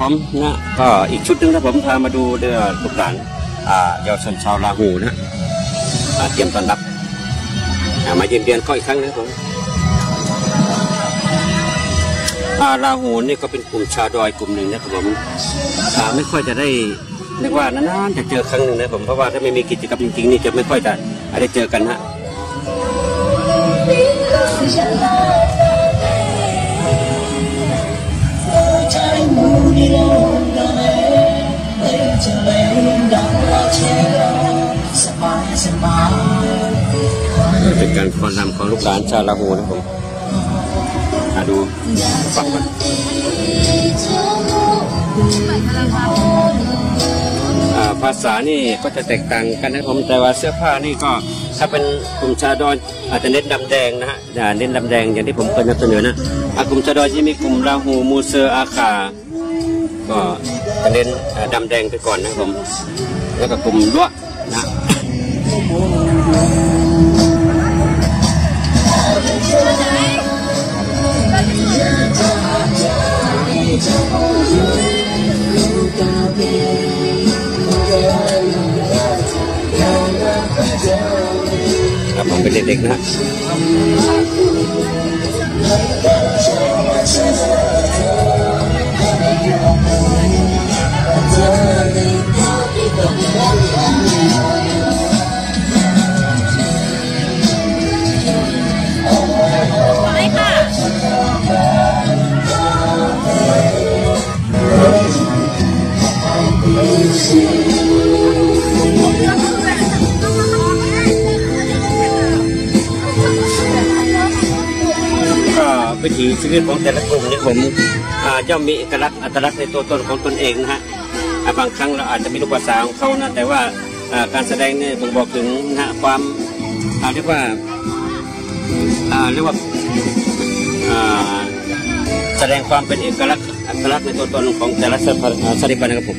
ผมนะก็อีกชุดหนึ่งนะผมพามาดูเดือลูกหลานเยาวชนชาวลาหูนะเตรียมต้อนรับมาเยี่ยมเยียนก็อีกครั้งนะผมาลาหูนี่ก็เป็นกลุ่มชาวดอยกลุ่มหนึ่งนะครับผมไม่ค่อยจะได้เรียกว่านานๆจะเจอครั้งหนึ่งนะผมเพราะว่าถ้าไม่มีกิจกรรมจริงๆนี่จะไม่ค่อยจะได้เจอกันฮะ เป็นการฟ้อนำของลูกหลานชาลาหูนะครับผมมาดูฟังกันภาษานี่ก็จะแตกต่างกันนะผมแต่ว่าเสื้อผ้านี่ก็ถ้าเป็นกลุ่มชาดอยอาจจะเน้นดำแดงนะฮะเน้นดำแดงอย่างที่ผมเคยนำเสนอนะอากลุ่มชาดอยที่มีกลุ่มลาหูมูเซอร์อาคาก็จะเน้นอ่าดำแดงไปก่อนนะครับผมแล้วก็กลุ่มล้วนะ ครับผมเป็นเด็กๆนะ วิถีชีวิตของแต่ละกลุ่มเนี่ยผมอ่าย่อมมีเอกลักษณ์อัตลักษณ์ในตัวตนของตนเองนะฮะบางครั้งเราอาจจะไม่รู้ภาษาของเขานะแต่ว่าการแสดงเนี่ยบ่งบอกถึงนะความเรียกว่าเรียกว่าแสดงความเป็นเอกลักษณ์อัตลักษณ์ในตัวตนของแต่ละสถาอ่าสถาบันนะครับผม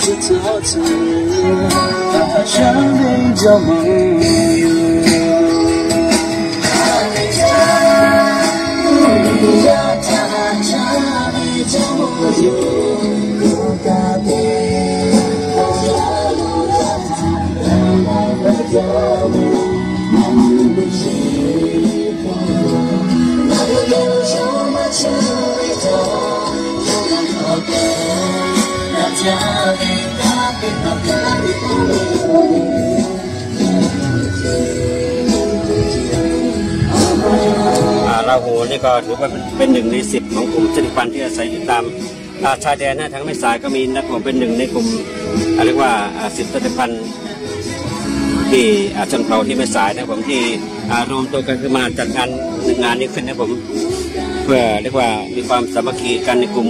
雾的美大家，这次好吃，想被叫梦。อ่า ลาหูนี่ก็ถือว่าเป็นหนึ่งในสิบของกลุ่มชาติพันธุ์ที่อาศัยอยู่ตามอาชายแดนนะทั้งไม่สายก็มีนะผมเป็นหนึ่งในกลุ่มเรียกว่าอาสิบชาติพันธุ์ที่อาชนเผ่าที่ไม่สายนะผมที่รวมตัวกันขึ้นมาจัดงานหนึ่งงานนี้ขึ้นนะผมเพื่อเรียกว่ามีความสามัคคีกันในกลุ่ม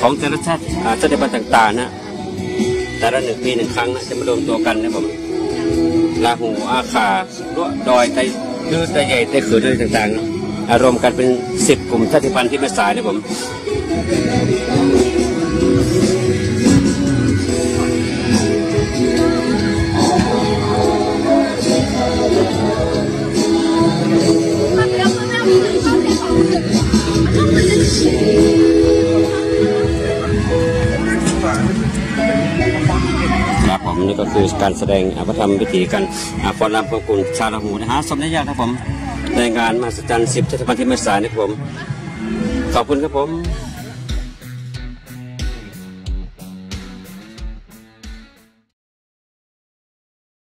ของแต่ละชาติชาติพันธุ์ต่างๆนะ แต่ละหนึ่งปีหนึ่งครั้งนะจะมารวมตัวกันนะผมลาหูอาคาลวดอยไตยืดไตใหญ่ไตขืนอะไรต่างๆ อารวมกันเป็นสิบกลุ่มชาติพันธุ์ที่ไม่สายนะผม ครับผมนี่ก็คือการแสดงอภิธรรมวิธีการอ่าฟ้อนรำของกลุ่มชาละหูนะฮะสมได้ยากครับผมในงานมหัศจรรย์สิบเทศบาลที่เม่สายนะครับผม ขอบคุณครับผม